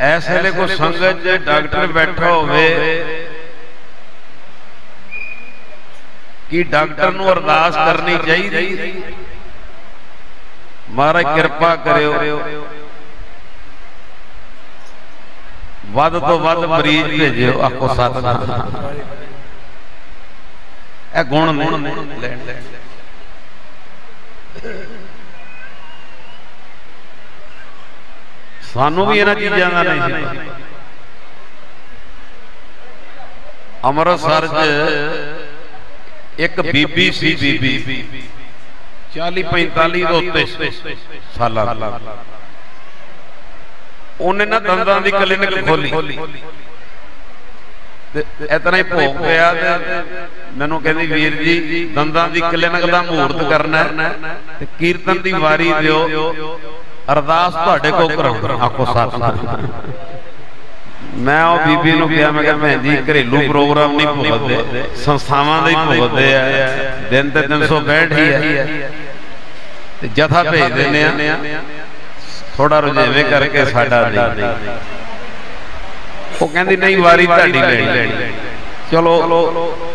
S ਵੇਲੇ ਕੋ ਸੰਗਤ 'ਚ ਡਾਕਟਰ ਬੈਠਾ ਹੋਵੇ ਕੀ ਡਾਕਟਰ ਨੂੰ ਅਰਦਾਸ ਕਰਨੀ ਚਾਹੀਦੀ ਮਹਾਰਾਜ ਕਿਰਪਾ ਕਰਿਓ ਵੱਧ ਤੋਂ ਵੱਧ ਮਰੀਜ਼ ਭੇਜਿਓ ਆਖੋ ਸਤਨਾਮ ਇਹ ਗੁਣ ਨੇ ਲੈਣ ਲੈਣ ਸਾਨੂੰ ਵੀ ਇਹਨਾਂ ਚੀਜ਼ਾਂ ਦਾ ਨਹੀਂ ਸੀ ਅੰਮ੍ਰਿਤਸਰ 'ਚ ਇੱਕ ਬੀਬੀ ਸੀ ਬੀਬੀ 40 45 ਦੇ ਉੱਤੇ ਸਾਲਾਂ ਉਹਨੇ ਨਾ ਦੰਦਾਂ ਦੀ ਕਲੀਨਿਕ ਖੋਲੀ। ਤੇ ਇਤਨਾ ਹੀ ਭੋਗ ਪਿਆ ਤੇ ਮੈਨੂੰ ਕਹਿੰਦੀ ਵੀਰ ਜੀ ਦੰਦਾਂ ਦੀ ਕਲੀਨਿਕ ਦਾ ਮਹੂਰਤ ਕਰਨਾ ਤੇ ਕੀਰਤਨ ਦੀ ਵਾਰੀ ਦਿਓ। ਅਰਦਾਸ ਤੁਹਾਡੇ ਕੋਲ ਕਰਾਉਂ ਆਖੋ ਸਤਿ ਮੈਂ ਉਹ ਬੀਬੀ ਨੂੰ ਕਿਹਾ, ਮੈਂ ਕਿਹਾ, ਭੈਣ ਜੀ, ਘਰੇਲੂ ਪ੍ਰੋਗਰਾਮ ਨਹੀਂ ਭੁਗਤਦੇ ਸੰਸਥਾਵਾਂ ਦੇ ਹੀ ਭੁਗਤਦੇ ਆ। ਦਿਨ ਤੇ 365 ਹੀ ਹੈ ਤੇ ਜਥਾ ਭੇਜ ਦਿੰਦੇ ਆ। ਥੋੜਾ ਰੁਝੇਵੇਂ ਕਰਕੇ ਸਾਡਾ ਨਹੀਂ। ਉਹ ਕਹਿੰਦੀ, ਨਹੀਂ, ਵਾਰੀ ਤੁਹਾਡੀ ਲੈਣੀ। ਚਲੋ,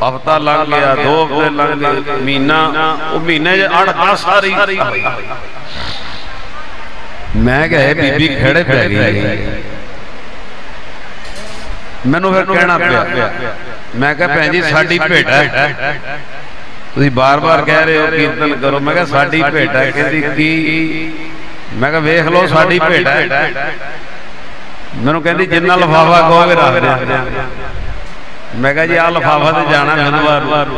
ਹਫਤਾ ਲੰਘ ਗਿਆ, ਦੋ ਹਫ਼ਤੇ ਲੰਘ ਗਏ, ਮਹੀਨਾ, ਉਹ ਮਹੀਨੇ 'ਚ 8 ਸਾਰੀ ਮੈਂ ਕਿਹਾ ਬੀਬੀ ਖੜੇ ਪੈ ਗਈ। ਮੈਨੂੰ ਫਿਰ ਕਹਿਣਾ ਪਿਆ। ਮੈਂ ਕਿਹਾ ਭੈਣ ਜੀ ਸਾਡੀ ਭੇਟ ਹੈ। ਤੁਸੀਂ ਬਾਰ-ਬਾਰ ਕਹਿ ਰਹੇ ਹੋ ਕੀਰਤਨ ਕਰੋ। ਮੈਂ ਕਿਹਾ ਸਾਡੀ ਭੇਟ ਹੈ। ਕਹਿੰਦੀ ਕੀ? ਮੈਂ ਕਿਹਾ ਵੇਖ ਲਓ ਸਾਡੀ ਭੇਟ ਹੈ। ਮੈਨੂੰ ਕਹਿੰਦੀ ਜਿੰਨਾ ਲਫਾਫਾ ਕਹੋਗੇ ਰੱਖ ਦਿਆਂ ਮੈਂ ਕਿਹਾ ਜੀ ਆ ਲਫਾਫਾ ਤੇ ਜਾਣਾ ਮੰਦਵਾਰ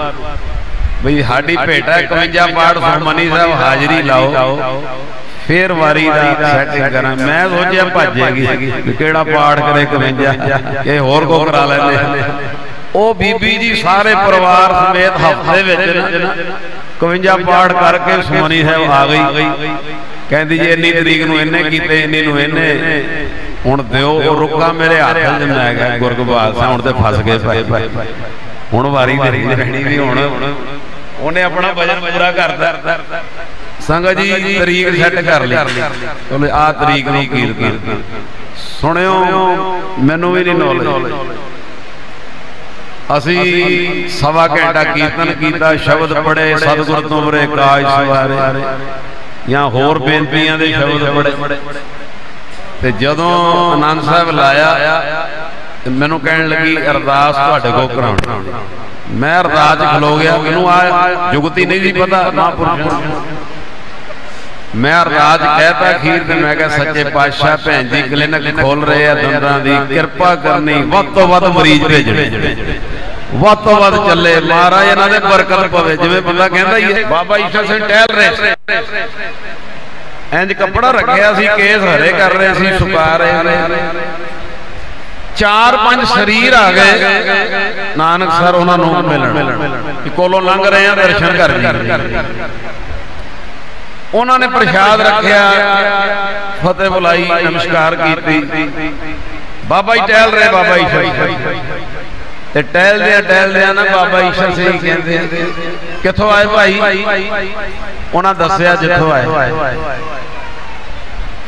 ਬਈ ਸਾਡੀ ਭੇਟ ਹੈ। 51 ਪਾਠ ਸੁਮਨੀ ਸਾਹਿਬ ਹਾਜ਼ਰੀ ਲਾਓ। ਫੇਰ ਵਾਰੀ ਦਾ ਸੈਟਿੰਗ ਕਰਾਂ। ਮੈਂ ਸੋਚਿਆ ਭੱਜੇਗੀ ਕਿਹੜਾ ਪਾਠ ਕਰੇ 51 ਇਹ ਹੋਰ ਕੋ ਕਰਾ ਲੈਂਦੇ। ਉਹ ਬੀਬੀ ਜੀ ਸਾਰੇ ਪਰਿਵਾਰ ਸਮੇਤ ਹਫ਼ਤੇ ਵਿੱਚ 51 ਪਾਠ ਕਰਕੇ ਸੁਮਨੀ ਸਾਹਿਬ ਆ ਗਈ। ਕਹਿੰਦੀ ਜੀ ਇੰਨੀ ਤਰੀਕ ਨੂੰ ਇਹਨੇ ਕੀਤੇ ਇੰਨੀ ਨੂੰ ਇਹਨੇ ਹੁਣ ਦਿਓ ਉਹ ਰੁੱਕਾ ਮੇਰੇ ਹੱਥ 'ਚ ਮੈਂ ਗਿਆ। ਗੁਰਗੋਬਾਲ ਸਿੰਘ ਹੁਣ ਤੇ ਫਸ ਗਏ ਭਾਈ। ਹੁਣ ਵਾਰੀ ਮੇਰੀ ਰਹਿਣੀ ਵੀ ਹੁਣ। ਉਹਨੇ ਆਪਣਾ ਵਜਨ ਪੂਰਾ ਕਰਦਾ ਸੰਗਤ ਜੀ ਤਰੀਕ ਸੈੱਟ ਕਰ ਲਈ। ਚਲੋ ਆ ਤਰੀਕ ਨੂੰ ਕੀਰਤਨ ਸੁਣਿਓ ਮੈਨੂੰ ਵੀ ਨਹੀਂ ਨੌਲੇਜ ਅਸੀਂ ਸਵਾ ਘੰਟਾ ਕੀਰਤਨ ਕੀਤਾ ਸ਼ਬਦ ਪੜੇ ਸਤਿਗੁਰ ਤੋਂ ਬਰੇ ਕਾਜ ਸਵਾਰੇ। ਜਾਂ ਹੋਰ ਬੇਨਤੀਆਂ ਦੇ ਸ਼ਬਦ ਪੜੇ ਤੇ ਜਦੋਂ ਆਨੰਦ ਸਾਹਿਬ ਲਾਇਆ ਤੇ ਮੈਨੂੰ ਕਹਿਣ ਲੱਗੀ ਅਰਦਾਸ ਤੁਹਾਡੇ ਕੋਲ ਕਰਾਉਣੀ। ਮੈਂ ਅਰਦਾਸ ਖਲੋ ਗਿਆ। ਮੈਨੂੰ ਆ ਜੁਗਤੀ ਨਹੀਂ ਸੀ ਪਤਾ। ਮਹਾਂਪੁਰਸ਼। ਮੈਂ ਰਾਜ ਕਹਿਤਾ ਖੀਰ ਤੇ ਮੈਂ ਕਿਹਾ, ਸੱਚੇ ਪਾਤਸ਼ਾਹ, ਭੈਣ ਜੀ, ਕਲੀਨਿਕ ਖੋਲ ਰਹੇ ਆ ਦੰਦਾਂ ਦੀ, ਕਿਰਪਾ ਕਰਨੀ, ਵੱਧ ਤੋਂ ਵੱਧ ਮਰੀਜ਼ ਭੇਜਣੇ। ਵੱਧ ਤੋਂ ਵੱਧ ਚੱਲੇ। ਮਹਾਰਾਜ, ਇਹਨਾਂ ਦੇ ਬਰਕਤ ਪਵੇ। ਜਿਵੇਂ ਬੰਦਾ ਕਹਿੰਦਾ ਹੀ ਬਾਬਾ ਈਸ਼ਾ ਸਿੰਘ ਟਹਿਲ ਰਹੇ ਇੰਜ ਕੱਪੜਾ ਰੱਖਿਆ ਸੀ, ਕੇਸ ਹਰੇ ਕਰ ਰਹੇ ਸੀ, ਸੁਕਾ ਰਹੇ ਨੇ ਚਾਰ ਪੰਜ ਸਰੀਰ ਆ ਗਏ। ਨਾਨਕ ਸਰ, ਉਹਨਾਂ ਨੂੰ ਮਿਲਣ। ਕੋਲੋਂ ਲੰਘ ਰਹੇ ਆ, ਦਰਸ਼ਨ ਕਰ ਜੀ ਉਹਨਾਂ ਨੇ ਪ੍ਰਸ਼ਾਦ ਰੱਖਿਆ ਫਤਿਹ ਬੁਲਾਈ ਨਮਸਕਾਰ ਕੀਤੀ ਬਾਬਾ ਜੀ ਟਹਿਲ ਰਹੇ ਬਾਬਾ ਈਸ਼ਾ ਤੇ ਟਹਿਲਦੇ ਆ ਟਹਿਲਦੇ ਆ ਨਾ ਬਾਬਾ ਈਸ਼ਾ ਸਿੰਘ ਕਹਿੰਦੇ ਕਿੱਥੋਂ ਆਏ ਭਾਈ ਉਹਨਾਂ ਦੱਸਿਆ ਜਿੱਥੋਂ ਆਏ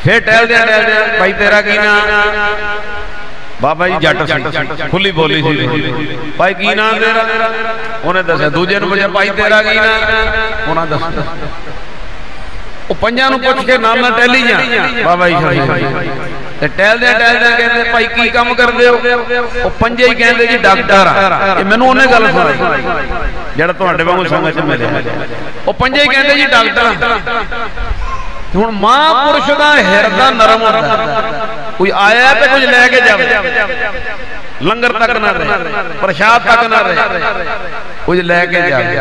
ਫੇਰ ਟਹਿਲਦੇ ਆ ਟਹਿਲਦੇ ਆ ਭਾਈ ਤੇਰਾ ਕੀ ਨਾਮ ਬਾਬਾ ਜੀ ਜੱਟ ਸੀ ਖੁੱਲੀ ਬੋਲੀ ਸੀ ਭਾਈ ਕੀ ਨਾਮ ਤੇਰਾ ਉਹਨੇ ਦੱਸਿਆ ਦੂਜੇ ਨੂੰ ਪੁੱਛਿਆ ਭਾਈ ਤੇਰਾ ਕੀ ਨਾਮ ਉਹਨਾਂ ਦੱਸਿਆ ਉਹ ਪੰਜਾਂ ਨੂੰ ਪੁੱਛ ਕੇ ਨਾਮ ਨਾਲ ਟਹਿਲੀ ਜਾ ਬਾਬਾ ਜੀ। ਤੇ ਟਹਿਲਦੇ ਟਹਿਲਦੇ ਕਹਿੰਦੇ, ਭਾਈ ਕੀ ਕੰਮ ਕਰਦੇ ਹੋ? ਉਹ ਪੰਜੇ ਹੀ ਕਹਿੰਦੇ ਜੀ, ਡਾਕਟਰ ਆ। ਇਹ ਮੈਨੂੰ ਉਹਨੇ ਗੱਲ ਸੁਣਾਈ। ਜਿਹੜਾ ਤੁਹਾਡੇ ਵਾਂਗੂ ਸੰਗਤ ਚ ਮਿਲਿਆ। ਉਹ ਪੰਜੇ ਹੀ ਕਹਿੰਦੇ ਜੀ, ਡਾਕਟਰ ਹੁਣ ਮਾਂ ਪੁਰਸ਼ ਦਾ ਹਿਰਦਾ ਨਰਮ ਹੁੰਦਾ। ਕੋਈ ਆਇਆ ਤੇ ਕੁਝ ਲੈ ਕੇ ਜਾਵੇ। ਲੰਗਰ ਤੱਕ ਨਾ ਰਹੇ, ਪ੍ਰਸ਼ਾਦ ਤੱਕ ਨਾ ਰਹੇ। ਕੁਝ ਲੈ ਕੇ ਜਾਵੇ।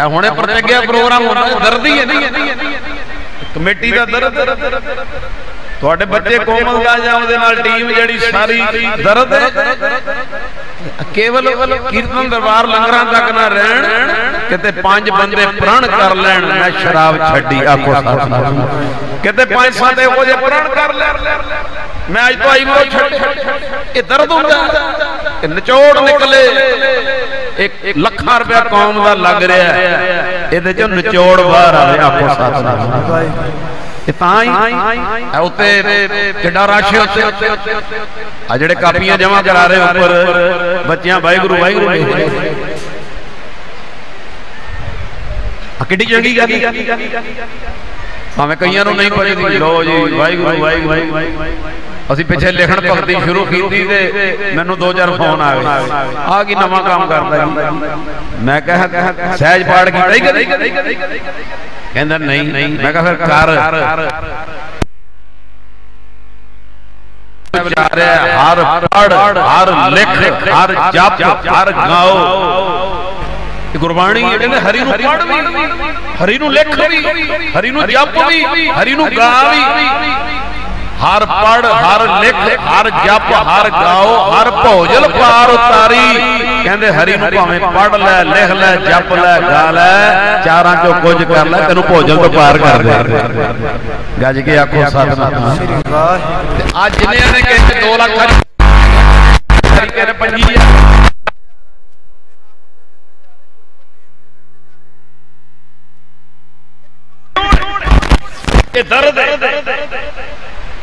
ਇਹ ਹੁਣੇ ਪ੍ਰਤੀਗਿਆ ਪ੍ਰੋਗਰਾਮ ਹੁੰਦਾ ਦਰਦੀ ਹੈ ਨਹੀਂ ਕਮੇਟੀ ਦਾ ਦਰਦ ਤੁਹਾਡੇ ਬੱਚੇ ਕੋਮਲ ਦਾ ਜਾਂ ਉਹਦੇ ਨਾਲ ਟੀਮ ਜਿਹੜੀ ਸਾਰੀ ਦਰਦ ਕੇਵਲ ਕੀਰਤਨ ਦਰਬਾਰ ਲੰਗਰਾਂ ਤੱਕ ਨਾ ਰਹਿਣ ਕਿਤੇ ਪੰਜ ਬੰਦੇ ਪ੍ਰਣ ਕਰ ਲੈਣ ਮੈਂ ਸ਼ਰਾਬ ਛੱਡੀ ਆਖੋ ਕਿਤੇ ਪੰਜ ਸੱਤ ਇਹੋ ਜਿਹੇ ਪ੍ਰਣ ਕਰ ਲੈਣ। ਮੈਂ ਅੱਜ ਤੋਂ ਆਈ ਮਰੋ ਛੱਡ ਇਹ ਦਰਦ ਹੁੰਦਾ। ਇਹ ਨਿਚੋੜ ਨਿਕਲੇ। ਇੱਕ ਲੱਖਾਂ ਰੁਪਇਆ ਕੌਮ ਦਾ ਲੱਗ ਰਿਹਾ ਇਹਦੇ ਚੋਂ ਨਿਚੋੜ ਬਾਹਰ ਆਵੇ ਆਖੋ ਸਤਿ ਇਹ ਤਾਂ ਹੀ ਉੱਤੇ ਕਿੱਡਾ ਰਸ਼ ਉੱਤੇ। ਆ ਜਿਹੜੇ ਕਾਪੀਆਂ ਜਮਾ ਕਰਾ ਰਹੇ ਉੱਪਰ, ਬੱਚਿਆਂ ਵਾਹਿਗੁਰੂ ਵਾਹਿਗੁਰੂ ਆ ਕਿੱਡੀ ਚੰਗੀ ਗੱਲ ਭਾਵੇਂ ਕਈਆਂ ਨੂੰ ਨਹੀਂ ਪਤਾ ਲੋ ਜੀ, ਵਾਹਿਗੁਰੂ ਵਾਹਿਗੁਰੂ। ਅਸੀਂ ਪਿੱਛੇ ਲਿਖਣ ਭਗਤੀ ਸ਼ੁਰੂ ਕੀਤੀ ਤੇ ਮੈਨੂੰ ਦੋ ਚਾਰ ਫੋਨ ਆ ਗਏ। ਆ ਕੀ ਨਵਾਂ ਕੰਮ ਕਰਦਾ ਜੀ? ਮੈਂ ਕਿਹਾ ਸਹਿਜ ਪਾੜ ਕੀਤਾ ਹੀ ਕਦੇ ਕਹਿੰਦਾ ਨਹੀਂ ਮੈਂ ਕਿਹਾ ਫਿਰ ਕਰ। ਵਿਚਾਰਿਆ ਹਰ ਪੜ ਹਰ ਲਿਖ ਹਰ ਜਪ ਹਰ ਗਾਓ। ਇਹ ਗੁਰਬਾਣੀ ਹੈ ਕਹਿੰਦੇ ਹਰੀ ਨੂੰ ਪੜ ਵੀ ਹਰੀ ਨੂੰ ਲਿਖ ਵੀ ਹਰੀ ਨੂੰ ਜਪ ਵੀ ਹਰੀ ਨੂੰ ਗਾ ਵੀ। ਹਰ ਪੜ ਹਰ ਲਿਖ ਹਰ ਜਪ ਹਰ ਗਾਓ ਹਰ ਭੋਜਲ ਪਾਰ ਉਤਾਰੀ ਕਹਿੰਦੇ ਹਰੀ ਨੂੰ ਭਾਵੇਂ ਪੜ ਲੈ ਲਿਖ ਲੈ ਜਪ ਲੈ ਗਾ ਲੈ ਚਾਰਾਂ ਚੋਂ ਕੁਝ ਕਰ ਲੈ ਤੈਨੂੰ ਭੋਜਲ ਤੋਂ ਪਾਰ ਕਰ ਦੇ ਗੱਜ ਕੇ ਆਖੋ ਸਤਨਾਮ ਤੇ ਅੱਜ ਜਿਨ੍ਹਾਂ ਨੇ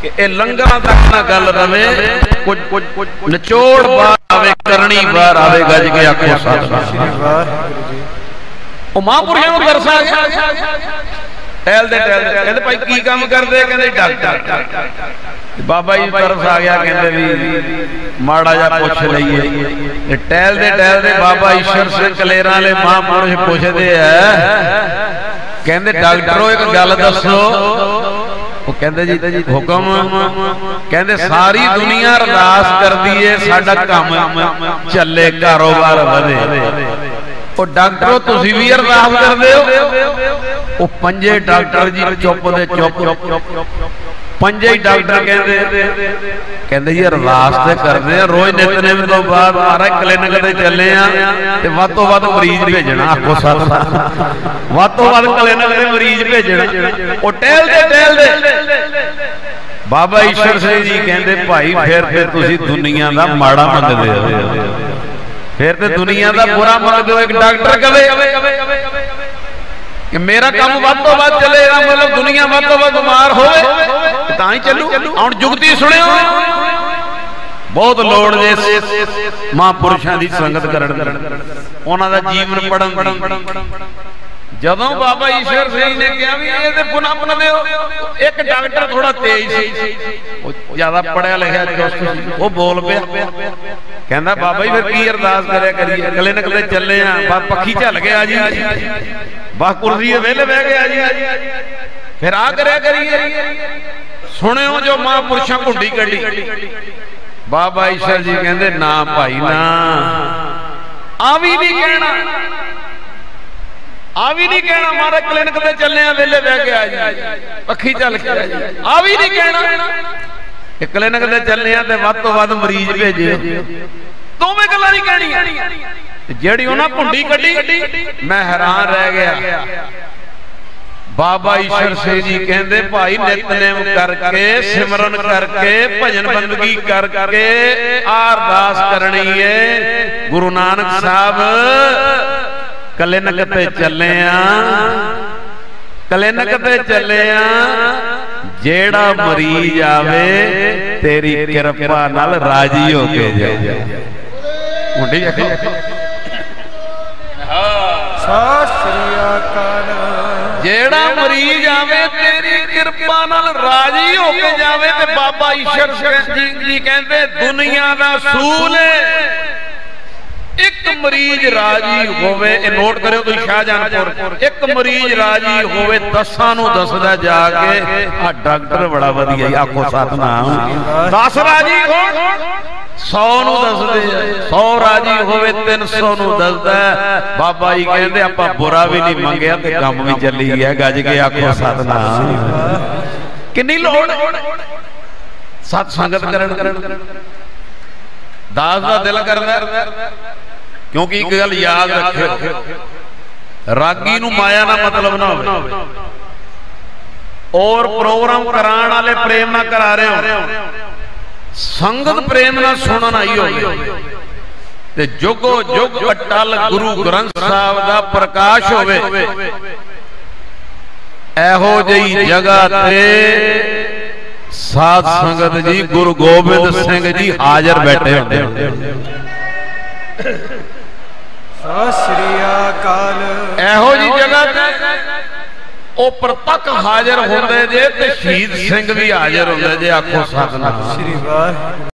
ਕਹਿੰਦੇ 2 ਲੱਖ ਹਰੀ ਕਹਿੰਦੇ ਪੰਜੀ ਇਹ ਦਰਦ ਹੈ ਕਿ ਇਹ ਲੰਗਰਾਂ ਤੱਕ ਨਾ ਗੱਲ ਰਵੇ ਕੁਝ ਕੁਝ ਨਿਚੋੜ ਬਾਰ ਆਵੇ ਕਰਨੀ ਬਾਰ ਆਵੇ ਗੱਜ ਕੇ ਆਖੋ ਸਤਿ ਉਹ ਮਹਾਂਪੁਰਸ਼ਾਂ ਨੂੰ ਦਰਸ ਆ ਗਿਆ ਟਹਿਲਦੇ ਟਹਿਲਦੇ ਕਹਿੰਦੇ ਭਾਈ ਕੀ ਕੰਮ ਕਰਦੇ ਕਹਿੰਦੇ ਡਾਕਟਰ ਬਾਬਾ ਜੀ ਤਰਸ ਆ ਗਿਆ ਕਹਿੰਦੇ ਵੀ ਮਾੜਾ ਜਿਹਾ ਪੁੱਛ ਲਈਏ ਤੇ ਟਹਿਲਦੇ ਟਹਿਲਦੇ ਬਾਬਾ ਈਸ਼ਰ ਸਿੰਘ ਕਲੇਰਾਂ ਵਾਲੇ ਮਹਾਂਪੁਰਸ਼ ਪੁੱਛਦੇ ਆ ਕਹਿੰਦੇ ਡਾਕਟਰੋ ਇੱਕ ਗੱਲ ਦੱਸੋ ਉਹ ਕਹਿੰਦੇ ਜੀ ਹੁਕਮ ਕਹਿੰਦੇ ਸਾਰੀ ਦੁਨੀਆ ਅਰਦਾਸ ਕਰਦੀ ਏ ਸਾਡਾ ਕੰਮ ਚੱਲੇ ਕਾਰੋਬਾਰ ਵਧੇ। ਉਹ ਡਾਕਟਰੋ ਤੁਸੀਂ ਵੀ ਅਰਦਾਸ ਕਰਦੇ ਹੋ? ਉਹ ਪੰਜੇ ਡਾਕਟਰ ਜੀ ਚੁੱਪ ਦੇ ਚੁੱਪ। ਪੰਜੇ ਡਾਕਟਰ ਕਹਿੰਦੇ। ਕਹਿੰਦੇ ਜੀ ਅਰਦਾਸ ਤੇ ਕਰਦੇ ਆ ਰੋਜ਼ ਨਿਤਨੇਮ ਤੋਂ ਬਾਅਦ ਮਾਰਾ ਕਲੀਨਿਕ ਤੇ ਚੱਲੇ ਆ ਤੇ ਵੱਧ ਤੋਂ ਵੱਧ ਮਰੀਜ਼ ਭੇਜਣਾ। ਆਖੋ ਸਤ ਵੱਧ ਤੋਂ ਵੱਧ ਕਲੀਨਿਕ ਤੇ ਮਰੀਜ਼ ਭੇਜਣਾ। ਉਹ ਟਹਿਲਦੇ ਟਹਿਲਦੇ ਬਾਬਾ ਈਸ਼ਰ ਸਿੰਘ ਜੀ ਕਹਿੰਦੇ ਭਾਈ ਫਿਰ ਫਿਰ ਤੁਸੀਂ ਦੁਨੀਆ ਦਾ ਮਾੜਾ ਮੰਗਦੇ ਹੋ। ਫਿਰ ਤੇ ਦੁਨੀਆ ਦਾ ਬੁਰਾ ਮੰਗਦੇ ਹੋ ਇੱਕ ਡਾਕਟਰ ਕਵੇ ਕਿ ਮੇਰਾ ਕੰਮ ਵੱਧ ਤੋਂ ਵੱਧ ਚੱਲੇ ਇਹਦਾ ਮਤਲਬ ਦੁਨੀਆ ਵੱਧ ਤੋਂ ਵੱਧ ਬਿਮਾਰ ਹੋਵੇ ਤਾਂ ਹੀ ਚੱਲੂ। ਹੁਣ ਜੁਗਤੀ ਸੁਣਿਓ। ਬਹੁਤ ਲੋੜ ਜੇ ਮਹਾਂਪੁਰਸ਼ਾਂ ਦੀ ਸੰਗਤ ਕਰਨ ਉਹਨਾਂ ਦਾ ਜੀਵਨ ਪੜਨ ਜਦੋਂ ਬਾਬਾ ਈਸ਼ਵਰ ਸਿੰਘ ਨੇ ਕਿਹਾ ਵੀ ਇਹ ਤੇ ਪੁਨਾ ਪੁਨਾ ਦਿਓ ਇੱਕ ਡਾਕਟਰ ਥੋੜਾ ਤੇਜ਼ ਸੀ। ਉਹ ਜ਼ਿਆਦਾ ਪੜਿਆ ਲਿਖਿਆ ਚੁਸਤ ਉਹ ਬੋਲ ਪਿਆ। ਕਹਿੰਦਾ, ਬਾਬਾ ਜੀ, ਫਿਰ ਕੀ ਅਰਦਾਸ ਕਰਿਆ ਕਰੀਏ? ਕਲੀਨਿਕ ਤੇ ਚੱਲੇ ਆ। ਬਾ, ਪੱਖੀ ਝੱਲ ਗਿਆ ਜੀ। ਬਾ ਕੁਰਸੀ ਦੇ ਵਿਹਲੇ ਬਹਿ ਗਿਆ ਜੀ। ਫਿਰ ਆ ਕਰਿਆ ਕਰੀਏ। ਸੁਣਿਓ ਜੋ ਮਹਾਂਪੁਰਸ਼ਾਂ ਘੁੰਡੀ ਕੱਢੀ। ਬਾਬਾ ਈਸ਼ਰ ਜੀ ਕਹਿੰਦੇ ਨਾ ਭਾਈ ਨਾ। ਆ ਵੀ ਨਹੀਂ ਕਹਿਣਾ। ਆ ਵੀ ਨਹੀਂ ਕਹਿਣਾ ਮਾਰੇ ਕਲੀਨਿਕ ਤੇ ਚੱਲੇ ਆ ਵੇਲੇ ਬਹਿ ਕੇ ਆ ਜੀ ਪੱਖੀ ਚੱਲ ਕੇ ਆ ਜੀ ਆ ਵੀ ਨਹੀਂ ਕਹਿਣਾ ਇਹ ਕਲੀਨਿਕ ਤੇ ਚੱਲੇ ਆ ਤੇ ਵੱਧ ਤੋਂ ਵੱਧ ਮਰੀਜ਼ ਭੇਜਿਓ। ਦੋਵੇਂ ਗੱਲਾਂ ਨਹੀਂ ਕਹਿਣੀਆਂ। ਜਿਹੜੀ ਉਹਨਾਂ ਭੁੰਡੀ ਕੱਢੀ ਮੈਂ ਹੈਰਾਨ ਰਹਿ ਗਿਆ। ਬਾਬਾ ਈਸ਼ਰ ਸਿੰਘ ਜੀ ਕਹਿੰਦੇ ਭਾਈ ਨਿਤਨੇਮ ਕਰਕੇ, ਸਿਮਰਨ ਕਰਕੇ, ਭਜਨ ਬੰਦਗੀ ਕਰਕੇ ਅਰਦਾਸ ਕਰਨੀ ਏ। ਗੁਰੂ ਨਾਨਕ ਸਾਹਿਬ, ਕਲਿਨਕ ਤੇ ਚੱਲੇ ਆ। ਕਲਿਨਕ ਤੇ ਚੱਲੇ ਆ। ਜਿਹੜਾ ਮਰੀਜ਼ ਆਵੇ, ਤੇਰੀ ਕਿਰਪਾ ਨਾਲ ਰਾਜੀ ਹੋ ਕੇ ਜਾਏ ਮੁੰਡੀ ਜੱਖੀ ਸਤਿ ਸ੍ਰੀ ਅਕਾਲ। ਜਿਹੜਾ ਮਰੀਜ਼ ਆਵੇ ਤੇਰੀ ਕਿਰਪਾ ਨਾਲ ਰਾਜੀ ਹੋ ਕੇ ਜਾਵੇ ਤੇ ਬਾਬਾ ਈਸ਼ਰ ਸਿੰਘ ਜੀ ਕਹਿੰਦੇ, ਦੁਨੀਆ ਦਾ ਸੂਲ ਇੱਕ ਮਰੀਜ਼ ਰਾਜੀ ਹੋਵੇ, ਇਹ ਨੋਟ ਕਰਿਓ ਤੁਸੀਂ ਸ਼ਾਹਜਹਾਨਪੁਰ। ਇੱਕ ਮਰੀਜ਼ ਰਾਜੀ ਹੋਵੇ, ਦਸਾਂ ਨੂੰ ਦੱਸਦਾ ਜਾ ਕੇ ਆ ਡਾਕਟਰ ਬੜਾ ਵਧੀਆ, ਆਖੋ ਸਤਨਾਮ। 10 ਰਾਜੀ ਹੋਣ 100 ਨੂੰ ਦੱਸਦੇ 100 ਰਾਜੀ ਹੋਵੇ 300 ਨੂੰ ਦੱਸਦਾ ਬਾਬਾ ਜੀ ਕਹਿੰਦੇ ਆਪਾਂ ਬੁਰਾ ਵੀ ਨਹੀਂ ਮੰਗਿਆ ਤੇ ਕੰਮ ਵੀ ਚੱਲੀ ਗਿਆ। ਗੱਜ ਕੇ ਆਖੋ, ਸਤਨਾਮ। ਕਿੰਨੀ ਲੋੜ ਸਤ ਸੰਗਤ ਕਰਨ ਦਾਸ ਦਾ ਦਿਲ ਕਰਦਾ ਕਿਉਂਕਿ ਇੱਕ ਗੱਲ ਯਾਦ ਰੱਖਿਓ, ਰਾਗੀ ਨੂੰ ਮਾਇਆ ਨਾਲ ਮਤਲਬ ਨਾ ਹੋਵੇ। ਔਰ ਪ੍ਰੋਗਰਾਮ ਕਰਾਉਣ ਵਾਲੇ ਪ੍ਰੇਮ ਨਾਲ ਕਰਾ ਰਹੇ ਹੋ। ਸੰਗਤ ਪ੍ਰੇਮ ਨਾਲ ਸੁਣਨ ਆਈ ਹੋਵੇ। ਤੇ ਜੁਗੋ ਜੁਗ ਅਟਲ ਗੁਰੂ ਗ੍ਰੰਥ ਸਾਹਿਬ ਦਾ ਪ੍ਰਕਾਸ਼ ਹੋਵੇ। ਇਹੋ ਜਿਹੀ ਜਗ੍ਹਾ ਤੇ ਸਾਧ ਸੰਗਤ ਜੀ ਗੁਰੂ ਗੋਬਿੰਦ ਸਿੰਘ ਜੀ ਹਾਜ਼ਰ ਬੈਠੇ ਹੁੰਦੇ ਹੁੰਦੇ ਸਤਿ ਸ੍ਰੀ ਅਕਾਲ। ਇਹੋ ਜੀ ਜਗ੍ਹਾ ਤੇ ਉਹ ਪ੍ਰਤੱਖ ਹਾਜ਼ਰ ਹੁੰਦੇ ਜੇ ਤੇ ਸ਼ਹੀਦ ਸਿੰਘ ਵੀ ਹਾਜ਼ਰ ਹੁੰਦੇ ਜੇ ਆਖੋ ਸਤਨਾਮ। ਸ੍ਰੀ ਵਾਹਿਗੁਰੂ।